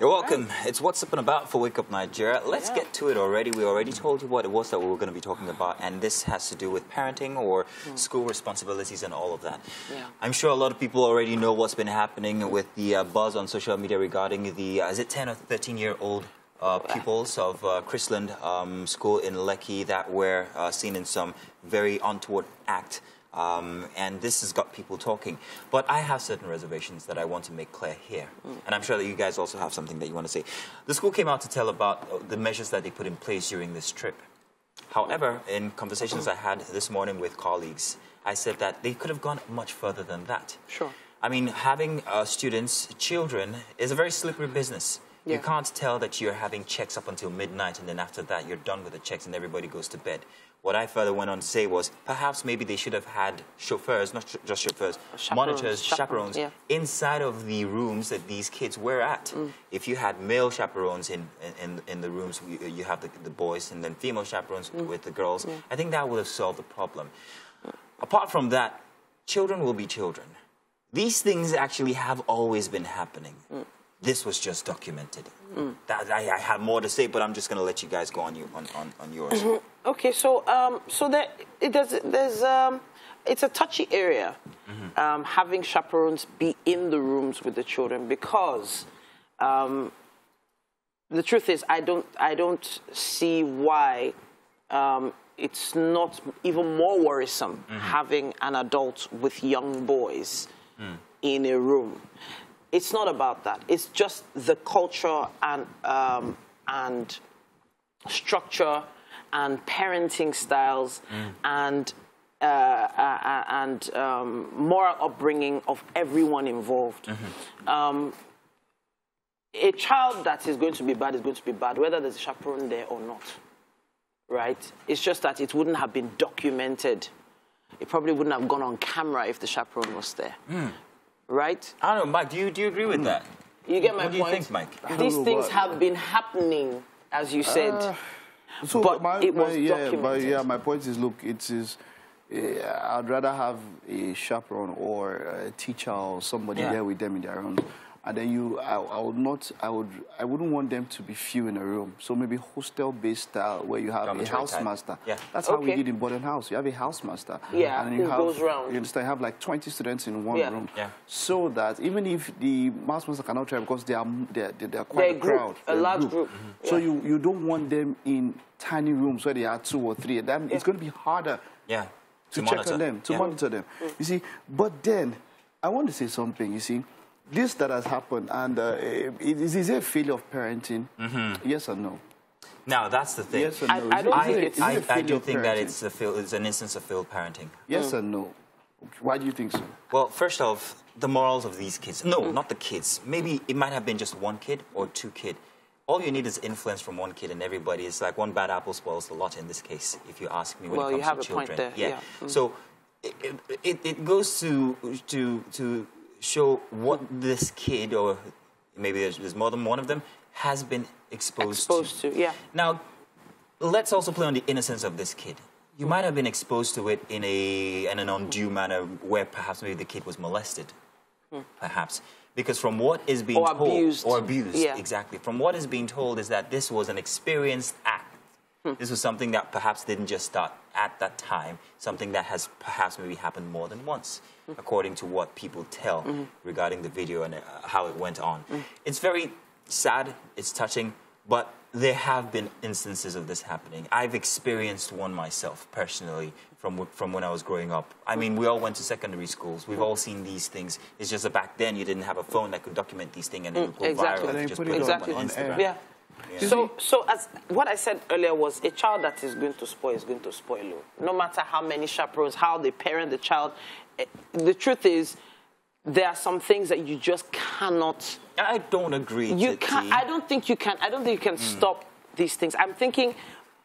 You're welcome. It's What's Up and About for Wake Up Nigeria. Let's Yeah. get to it already. We already told you what it was that we were going to be talking about, and this has to do with parenting or school responsibilities and all of that. Yeah. I'm sure a lot of people already know what's been happening with the uh, buzz on social media regarding the, uh, is it 10 or 13 year old uh, pupils of uh, Chrisland um, School in Lekki that were uh, seen in some very untoward act. Um, and this has got people talking. But I have certain reservations that I want to make clear here. And I'm sure that you guys also have something that you want to say. The school came out to tell about uh, the measures that they put in place during this trip. However, in conversations I had this morning with colleagues, I said that they could have gone much further than that. Sure. I mean, having uh, students, children, is a very slippery business. You can't tell that you're having checks up until midnight and then after that you're done with the checks and everybody goes to bed. What I further went on to say was perhaps maybe they should have had chauffeurs, not ch- just chauffeurs, Chaperones, monitors, chaperones, chaperones, yeah. inside of the rooms that these kids were at. Mm. If you had male chaperones in, in, in the rooms, you, you have the, the boys, and then female chaperones Mm. with the girls, I think that would have solved the problem. Apart from that, children will be children. These things actually have always been happening. Mm. This was just documented. That, I, I have more to say, but I'm just going to let you guys go on, you, on, on, on yours. Okay, so um, so there, it does. There's um, it's a touchy area, um, having chaperones be in the rooms with the children because um, the truth is, I don't, I don't see why um, it's not even more worrisome having an adult with young boys in a room. It's not about that. It's just the culture and um, and structure and parenting styles and uh, uh, and um, moral upbringing of everyone involved. Um, a child that is going to be bad is going to be bad, whether there's a chaperone there or not. Right? It's just that it wouldn't have been documented. It probably wouldn't have gone on camera if the chaperone was there. Right? I don't know, Mike, do you, do you agree with that? You get my What do you point? think, Mike? These things what- have been happening, as you said. So But my, it was my, yeah, but yeah, my point is, look, it is. Uh, I'd rather have a chaperone or a teacher or somebody Yeah. there with them in their own. And then you, I, I would not, I would, I wouldn't want them to be few in a room. So maybe hostel-based style where you have a Dormitory house type. master. Yeah. That's how we did in Borden House. You have a house master. Yeah, and then you who have, goes round. You understand? You have like 20 students in one Yeah. room. Yeah. So that even if the mass master cannot try because they are, they are, they are quite They're a a group, crowd. a they're large group. Mm-hmm. So Yeah. you, you don't want them in tiny rooms where they are two or three. Then it's going to be harder Yeah. to, check monitor. on them, to Yeah. monitor them. You see, but then I want to say something. You see, this that has happened, and uh, it, is, is it a failure of parenting? Mm-hmm. Yes or no? Now, that's the thing. Yes or I- no? I Is don't I, it- think is it I, a I failure do of think that it's, a fail, it's an instance of failed parenting. Yes or no? Why do you think so? Well, first off, the morals of these kids. No, Mm. not the kids. Maybe it might have been just one kid or two kid. All you need is influence from one kid, and everybody is like one bad apple spoils the lot in this case, if you ask me. When Well, it you comes have to a point children. there, yeah. Mm. So it, it, it goes to to to show what this kid or maybe there's, there's more than one of them has been exposed, Exposed to, yeah. now, let's also play on the innocence of this kid. You might have been exposed to it in a in an undue manner where perhaps maybe the kid was molested, hmm. perhaps because from what is being Or told abused. or abused Yeah. exactly from what is being told is that this was an experienced act. Hmm. This was something that perhaps didn't just start at that time, something that has perhaps maybe happened more than once, Hmm. according to what people tell Mm-hmm. regarding the video and uh, how it went on. Hmm. It's very sad, it's touching, but there have been instances of this happening. I've experienced one myself personally from, from when I was growing up. I mean, we all went to secondary schools. We've all seen these things. It's just that back then you didn't have a phone that could document these things and it would go exactly. viral. And if you you just put put it it Exactly. on on Instagram. Yeah. Yeah. So, so as what I said earlier was a child that is going to spoil is going to spoil you. No matter how many chaperones, how they parent the child. eh, The truth is, there are some things that you just cannot. I don't agree. You Titi. can. I don't think you can. I don't think you can stop these things. I'm thinking,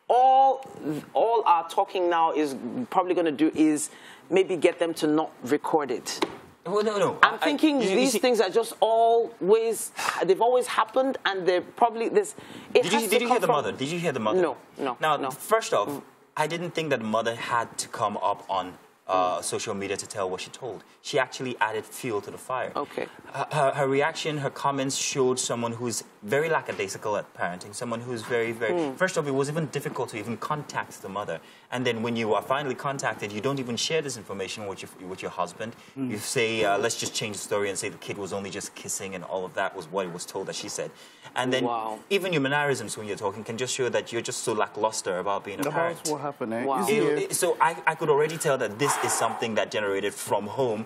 all all our talking now is probably going to do is maybe get them to not record it. Well, no, no. I'm I- thinking you- you these see- things are just always they've always happened, and they're probably this. Did you, did you hear the mother? Did you hear the mother? No, no, Now, no. first off, mm. I didn't think that mother had to come up on uh, social media to tell what she told. She actually added fuel to the fire. Okay. Her, her, her reaction, her comments showed someone who's very lackadaisical at parenting, someone who's very, very. First of all, it was even difficult to even contact the mother. And then when you are finally contacted, you don't even share this information with your, with your husband. You say, uh, let's just change the story and say the kid was only just kissing and all of that was what it was told that she said. And then Wow. even your mannerisms when you're talking can just show that you're just so lackluster about being a parent. That's what happened. Eh? Wow. It- it- so I, I could already tell that this is something that generated from home,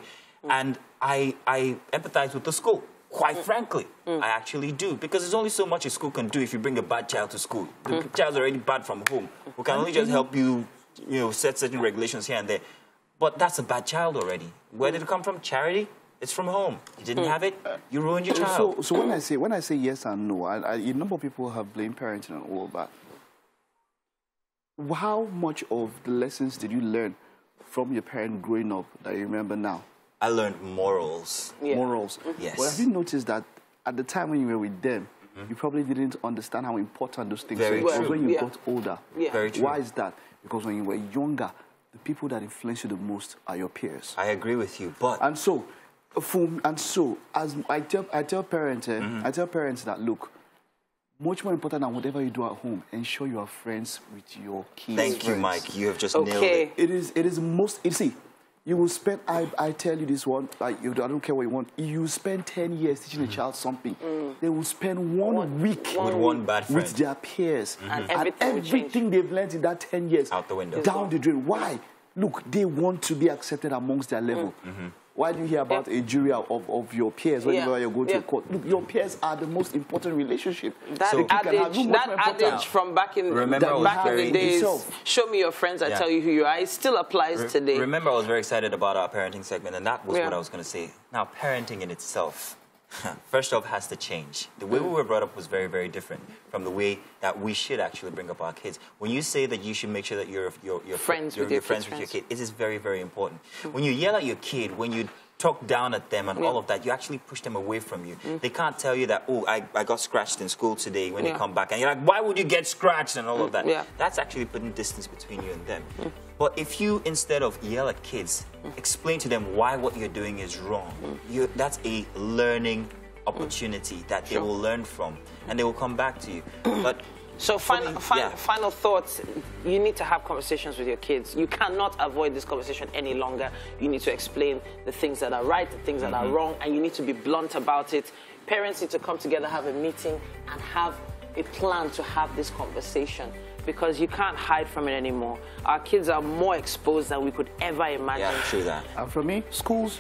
and I, I empathize with the school. Quite mm. frankly, mm. I actually do because there's only so much a school can do if you bring a bad child to school. The mm. child's already bad from home. We can only just mm-hmm. help you, you know, set certain regulations here and there. But that's a bad child already. Where did it come from? Charity? It's from home. You didn't have it. You ruined your child. So, so when I say when I say yes and no, I, I, a number of people have blamed parenting and all of that. How much of the lessons did you learn from your parent growing up that you remember now? I learned morals. Yeah. Morals. Yes. But have you noticed that at the time when you were with them, you probably didn't understand how important those things Very were. True. when you Yeah. got older. Yeah. Very true. Why is that? Because when you were younger, the people that influence you the most are your peers. I agree with you, but And so, for, and so, as I tell, I tell parents, eh, Mm-hmm. I tell parents that look, much more important than whatever you do at home, ensure you are friends with your kids. thank you. Mike. You have just nailed Okay. it. It is, it is most. You see, you will spend. I, I tell you this one. Like you, I don't care what you want. You spend ten years teaching a child something. They will spend one, week Mm. With one bad friend. with their peers, And and everything will everything they've learned in that ten years Out the window. down the drain. Why? Look, they want to be accepted amongst their level. Mm-hmm. Why do you hear about Yeah. a jury of, of your peers whenever Yeah. you're going to Yeah. court? Look, your peers are the most important relationship. That So- you can have. adage, that adage from back in Remember, I was back in the days, Itself. show me your friends, I Yeah. tell you who you are. It still applies Re- today. Remember, I was very excited about our parenting segment, and that was Yeah. what I was going to say. Now, parenting in itself, first off, has to change. The way we were brought up was very, very different from the way that we should actually bring up our kids. When you say that you should make sure that you're, you're, you're Friends you're, with your friends with your kid, it is very, very important. Mm-hmm. When you yell at your kid, when you talk down at them and all of that, you actually push them away from you. Mm-hmm. They can't tell you that, oh, I, I got scratched in school today when Yeah. they come back. And you're like, why would you get scratched and all of mm, that? Yeah. That's actually putting distance between you and them. Mm. But if you, instead of yell at kids, explain to them why what you're doing is wrong, you, that's a learning opportunity that they Sure. will learn from and they will come back to you. But So final, final, yeah. final thoughts. You need to have conversations with your kids. You cannot avoid this conversation any longer. You need to explain the things that are right, the things that Mm-hmm. are wrong, and you need to be blunt about it. Parents need to come together, have a meeting, and have a plan to have this conversation because you can't hide from it anymore. Our kids are more exposed than we could ever imagine. yeah, true that. And for me, schools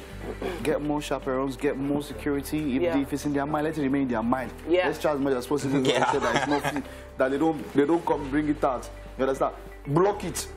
get more chaperones, get more security. If, Yeah. if it's in their mind, let it remain in their mind. Yeah. Let's try as much as possible to Yeah. that it's not that they don't they don't come bring it out. You understand? Block it.